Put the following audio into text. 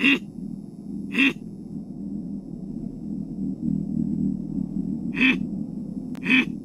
うん。